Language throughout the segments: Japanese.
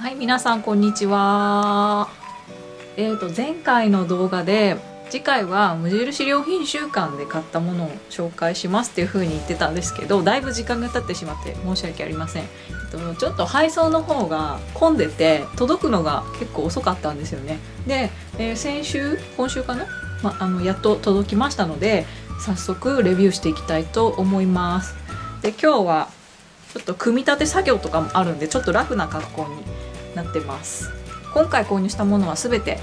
はい皆さんこんにちは。えーと前回の動画で次回は無印良品週間で買ったものを紹介しますっていう風に言ってたんですけどだいぶ時間が経ってしまって申し訳ありません、えっと、ちょっと配送の方が混んでて届くのが結構遅かったんですよね。で、えー先週今週かな、ま、あのやっと届きましたので早速レビューしていきたいと思います。で今日はちょっと組み立て作業とかもあるんでちょっとラフな格好になってます。今回購入したものは全て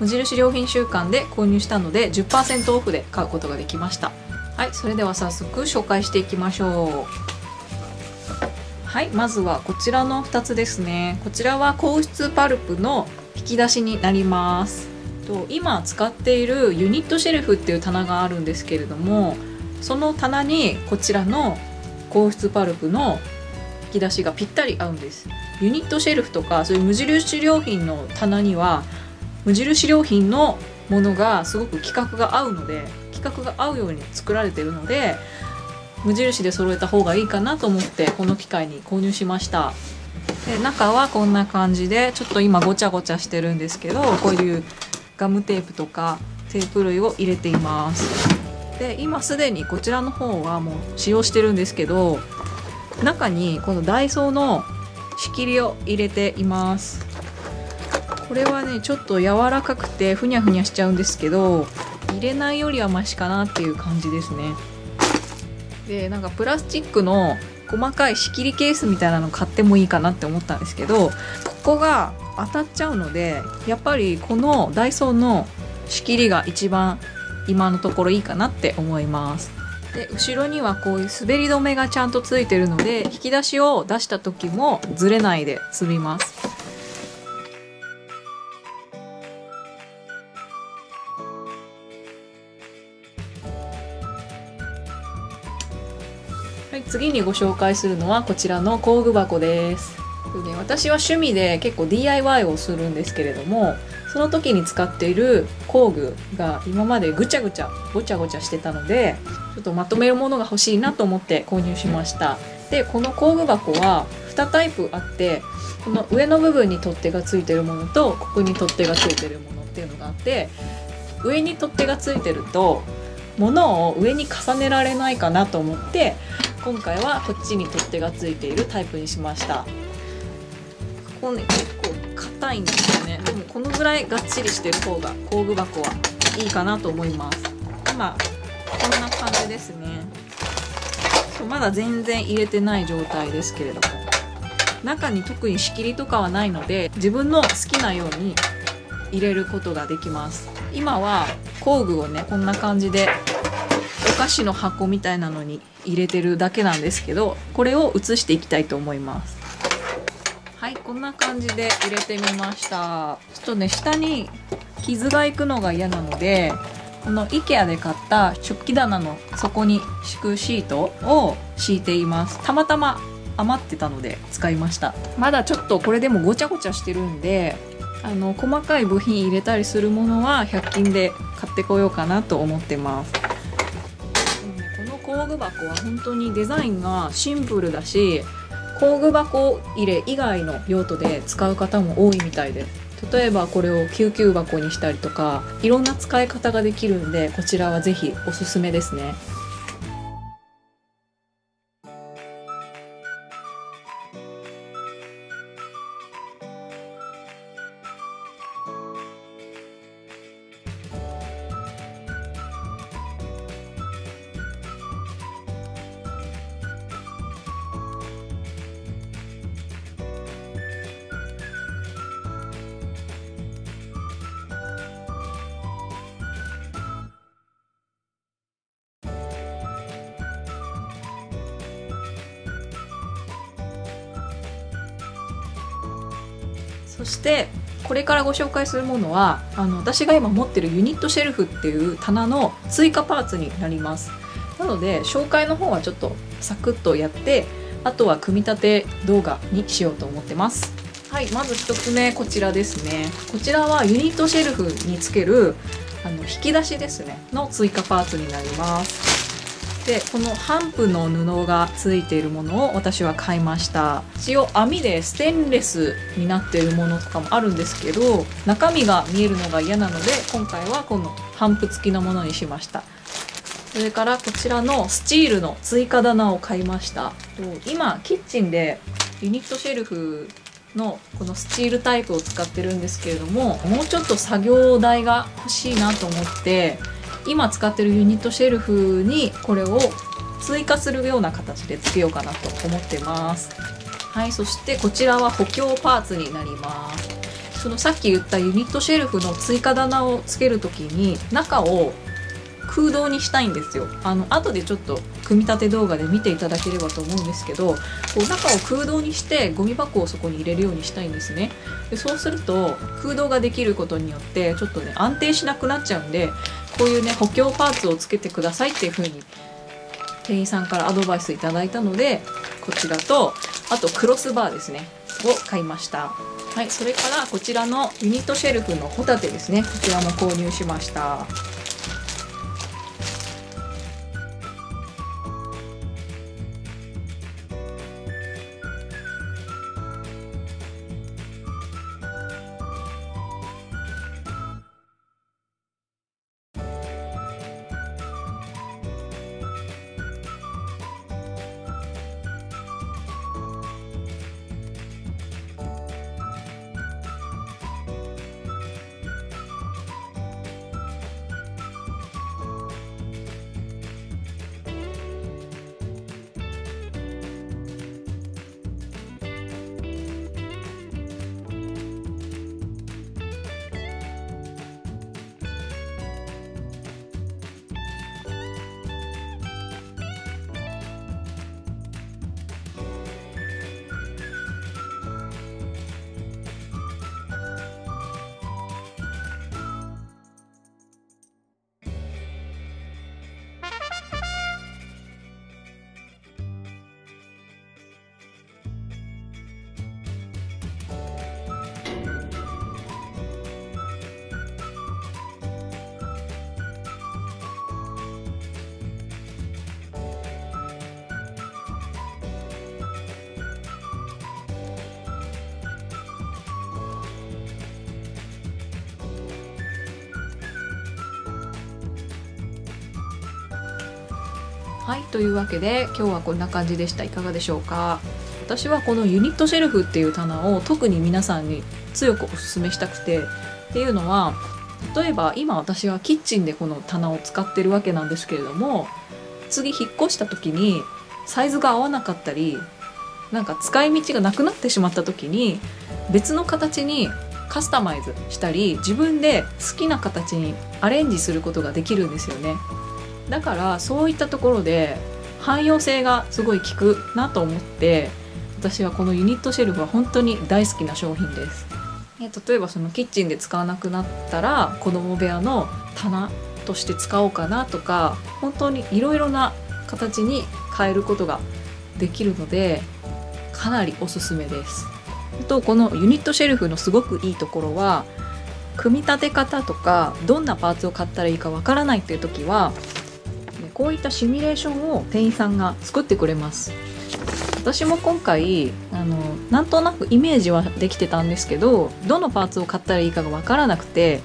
無印良品週間で購入したので10%オフで買うことができました。はいそれでは早速紹介していきましょう。はいまずはこちらの2つですね。こちらは硬質パルプの引き出しになります。と今使っているユニットシェルフっていう棚があるんですけれどもその棚にこちらの硬質パルプの引き出しがぴったり合うんです。ユニットシェルフとかそういう無印良品の棚には無印良品のものがすごく規格が合うので規格が合うように作られてるので無印で揃えた方がいいかなと思ってこの機会に購入しました。で中はこんな感じでちょっと今ごちゃごちゃしてるんですけどこういうガムテープとかテープ類を入れています。で今すでにこちらの方はもう使用してるんですけど中にこのダイソーの仕切りを入れています。これはねちょっと柔らかくてふにゃふにゃしちゃうんですけど入れないよりはマシかなっていう感じですね。でなんかプラスチックの細かい仕切りケースみたいなの買ってもいいかなって思ったんですけどここが当たっちゃうのでやっぱりこのダイソーの仕切りが一番今のところいいかなって思います。で後ろにはこういう滑り止めがちゃんとついてるので引き出しを出した時もずれないで済みますはい、次にご紹介するのはこちらの工具箱です。私は趣味で結構 DIY をするんですけれどもその時に使っている工具が今までぐちゃぐちゃごちゃごちゃしてたのでちょっとまとめるものが欲しいなと思って購入しました。でこの工具箱は2タイプあってこの上の部分に取っ手がついてるものとここに取っ手がついてるものっていうのがあって上に取っ手がついてると物を上に重ねられないかなと思って今回はこっちに取っ手がついているタイプにしました。ここね硬いんですよね。でもこのぐらいがっちりしてる方が工具箱はいいかなと思います。今こんな感じですね。そうまだ全然入れてない状態ですけれども。中に特に仕切りとかはないので自分の好きなように入れることができます。今は工具をねこんな感じでお菓子の箱みたいなのに入れてるだけなんですけどこれを移していきたいと思います。はいこんな感じで入れてみました。ちょっとね下に傷がいくのが嫌なのでこの IKEA で買った食器棚の底に敷くシートを敷いています。たまたま余ってたので使いました。まだちょっとこれでもごちゃごちゃしてるんであの細かい部品入れたりするものは100均で買ってこようかなと思ってます。この工具箱は本当にデザインがシンプルだし工具箱入れ以外の用途で使う方も多いみたいです例えばこれを救急箱にしたりとかいろんな使い方ができるんでこちらはぜひおすすめですね。そしてこれからご紹介するものはあの私が今持ってるユニットシェルフっていう棚の追加パーツになります。なので紹介の方はちょっとサクッとやってあとは組み立て動画にしようと思ってます。はいまず1つ目こちらですね。こちらはユニットシェルフにつけるあの引き出しですね。の追加パーツになります。でこの帆布の布がついているものを私は買いました。一応網でステンレスになっているものとかもあるんですけど中身が見えるのが嫌なので今回はこの帆布付きのものにしました。それからこちらのスチールの追加棚を買いました。今キッチンでユニットシェルフのこのスチールタイプを使ってるんですけれどももうちょっと作業台が欲しいなと思って今使ってるユニットシェルフにこれを追加するような形でつけようかなと思ってます。はいそしてこちらは補強パーツになります。そのさっき言ったユニットシェルフの追加棚をつける時に中を空洞にしたいんですよ。あの後でちょっと組み立て動画で見ていただければと思うんですけどこう中を空洞にしてゴミ箱をそこに入れるようにしたいんですね。でそうすると空洞ができることによってちょっとね安定しなくなっちゃうんでこういうね補強パーツをつけてくださいっていう風に店員さんからアドバイスいただいたのでこちらとあとクロスバーですねを買いました。はいそれからこちらのユニットシェルフのホタテですねこちらも購入しました。はいというわけで今日はこんな感じでした。いかがでしょうか？私はこのユニットシェルフっていう棚を特に皆さんに強くおすすめしたくてっていうのは例えば今私はキッチンでこの棚を使ってるわけなんですけれども次引っ越した時にサイズが合わなかったりなんか使い道がなくなってしまった時に別の形にカスタマイズしたり自分で好きな形にアレンジすることができるんですよね。だからそういったところで汎用性がすごい効くなと思って私はこのユニットシェルフは本当に大好きな商品です。例えばそのキッチンで使わなくなったら子供部屋の棚として使おうかなとか本当にいろいろな形に変えることができるのでかなりおすすめです。あとこのユニットシェルフのすごくいいところは組み立て方とかどんなパーツを買ったらいいかわからないっていう時はこういったシミュレーションを店員さんが作ってくれます私も今回あのなんとなくイメージはできてたんですけどどのパーツを買ったらいいかが分からなくて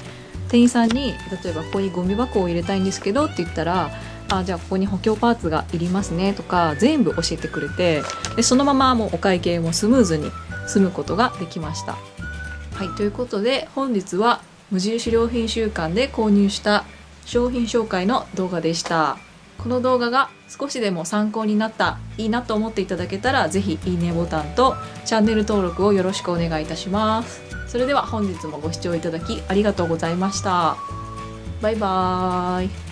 店員さんに例えばここにゴミ箱を入れたいんですけどって言ったらあじゃあここに補強パーツがいりますねとか全部教えてくれてでそのままもうお会計もスムーズに済むことができました。はいということで本日は無印良品週間で購入した商品紹介の動画でした。この動画が少しでも参考になったいいなと思っていただけたら是非いいねボタンとチャンネル登録をよろしくお願いいたします。それでは本日もご視聴いただきありがとうございました。バイバーイ。